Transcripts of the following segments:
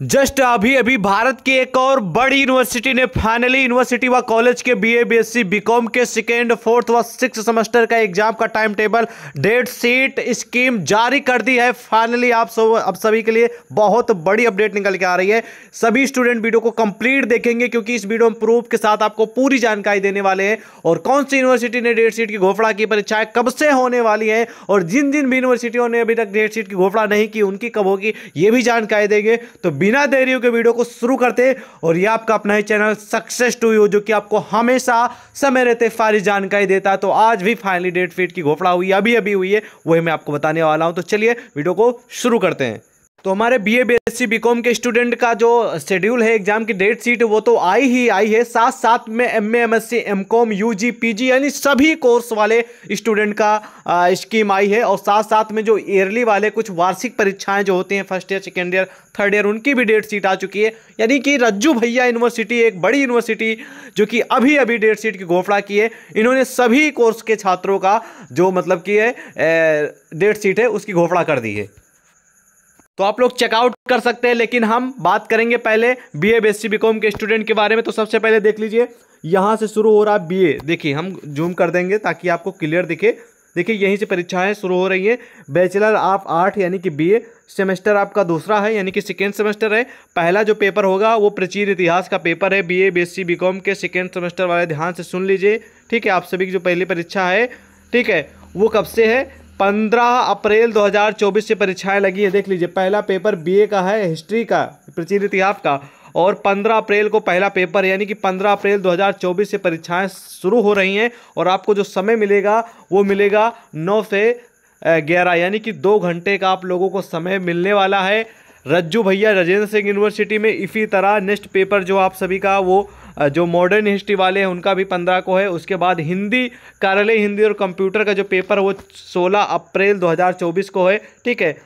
Just अभी अभी भारत की एक और बड़ी यूनिवर्सिटी ने फाइनली यूनिवर्सिटी व कॉलेज के बीए बीएससी बीकॉम के सेकेंड फोर्थ व सिक्स सेमेस्टर का एग्ज़ाम का time table date sheet scheme जारी कर दी है। फाइनली आप सब अब सभी के लिए बहुत बड़ी अपडेट निकल के आ रही है। सभी स्टूडेंट वीडियो को कंप्लीट देखेंगे क्योंकि इस वीडियो में प्रूफ के साथ आपको पूरी जानकारी देने वाले हैं। और कौन सी यूनिवर्सिटी ने डेट सीट की घोषणा की, परीक्षाएँ कब से होने वाली है? और जिन जिन भी यूनिवर्सिटियों ने अभी तक डेट सीट की घोषणा नहीं की, उनकी कब होगी, ये भी जानकारी देंगे। तो बिना देरी के वीडियो को शुरू करते और ये आपका अपना ही चैनल सक्सेस टू यू, जो कि आपको हमेशा समय रहते सारी जानकारी देता है। तो आज भी फाइनली डेट फीट की घोपड़ा हुई अभी अभी हुई है, वही मैं आपको बताने वाला हूँ। तो चलिए वीडियो को शुरू करते हैं। तो हमारे B A B S C B com के स्टूडेंट का जो शेड्यूल है एग्ज़ाम की डेट सीट वो तो आई ही आई है। साथ साथ में M A M S C M com U G P G यानी सभी कोर्स वाले स्टूडेंट का स्कीम आई है। और साथ साथ में जो ईयरली वाले कुछ वार्षिक परीक्षाएँ जो होती हैं first year second year third year उनकी भी डेट सीट आ चुकी है। यानी कि रज्जू भैया यूनिवर्सिटी एक बड़ी यूनिवर्सिटी जो कि अभी अभी डेट सीट की घोषणा की है, इन्होंने सभी कोर्स के छात्रों का जो मतलब कि है डेट सीट है, उसकी घोषणा कर दी है। तो आप लोग चेकआउट कर सकते हैं, लेकिन हम बात करेंगे पहले बी ए बी कॉम के स्टूडेंट के बारे में तो सबसे पहले देख लीजिए, यहाँ से शुरू हो रहा है बी देखिए, हम जूम कर देंगे ताकि आपको क्लियर दिखे। देखिए, यहीं से परीक्षाएँ शुरू हो रही हैं। बैचलर ऑफ़ आर्ट यानी कि बीए सेमेस्टर आपका दूसरा है, यानी कि सेकेंड सेमेस्टर है। पहला जो पेपर होगा, वो प्राचीन इतिहास का पेपर है। बीए बीएससी बीकॉम के सेकेंड सेमेस्टर वाले, ध्यान से सुन लीजिए। ठीक है, आप सभी की जो पहली परीक्षा है, ठीक है, वो कब से है? पंद्रह अप्रैल 2024 से परीक्षाएँ लगी है। देख लीजिए, पहला पेपर बीए का है, हिस्ट्री का, प्राचीन इतिहास का, और 15 अप्रैल को पहला पेपर, यानी कि 15 अप्रैल 2024 से परीक्षाएँ शुरू हो रही हैं, और आपको जो समय मिलेगा, वो मिलेगा 9 से 11 यानी कि दो घंटे का आप लोगों को समय मिलने वाला है। रज्जू भैया राजेंद्र सिंह यूनिवर्सिटी में इसी तरह नेक्स्ट पेपर जो आप सभी का, वो जो मॉडर्न हिस्ट्री वाले हैं उनका भी पंद्रह को है। उसके बाद हिंदी कार्यालय हिंदी और कंप्यूटर का जो पेपर वो सोलह अप्रैल 2024 को है। ठीक है?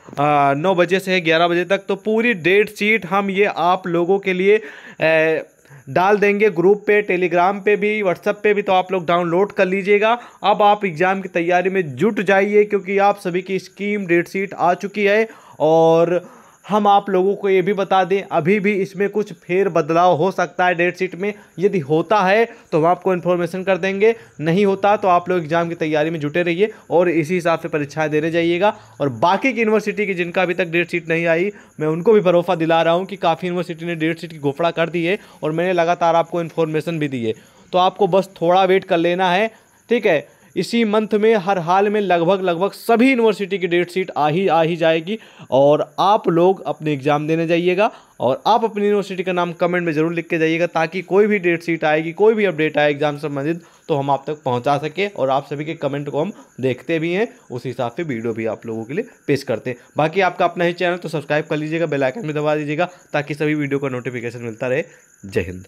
नौ बजे से है ग्यारह बजे तक। तो पूरी डेट शीट हम ये आप लोगों के लिए आ, डाल देंगे ग्रुप पे टेलीग्राम पे भी व्हाट्सएप पे भी तो आप लोग डाउनलोड कर लीजिएगा। अब आप एग्ज़ाम की तैयारी में जुट जाइए क्योंकि आप सभी की स्कीम डेट शीट आ चुकी है। और हम आप लोगों को ये भी बता दें, अभी भी इसमें कुछ फेर बदलाव हो सकता है डेट शीट में। यदि होता है तो हम आपको इन्फॉर्मेशन कर देंगे। नहीं होता तो आप लोग एग्ज़ाम की तैयारी में जुटे रहिए और इसी हिसाब से परीक्षाएँ देने जाइएगा। और बाकी की यूनिवर्सिटी की जिनका अभी तक डेट शीट नहीं आई, मैं उनको भी भरोसा दिला रहा हूँ कि काफ़ी यूनिवर्सिटी ने डेट शीट की घोषणा कर दी है और मैंने लगातार आपको इन्फॉर्मेशन भी दी है। तो आपको बस थोड़ा वेट कर लेना है, ठीक है? इसी मंथ में हर हाल में लगभग लगभग सभी यूनिवर्सिटी की डेट शीट आ ही आ ही जाएगी। और आप लोग अपने एग्ज़ाम देने जाइएगा और आप अपनी यूनिवर्सिटी का नाम कमेंट में ज़रूर लिख के जाइएगा ताकि कोई भी डेट शीट आएगी, कोई भी अपडेट आए एग्ज़ाम संबंधित तो हम आप तक पहुँचा सके और आप सभी के कमेंट को हम देखते भी हैं। उस हिसाब से वीडियो भी आप लोगों के लिए पेश करते हैं। बाकी आपका अपना ही चैनल तो सब्सक्राइब कर लीजिएगा बेलाइकन भी दबा दीजिएगा ताकि सभी वीडियो का नोटिफिकेशन मिलता रहे। जय हिंद।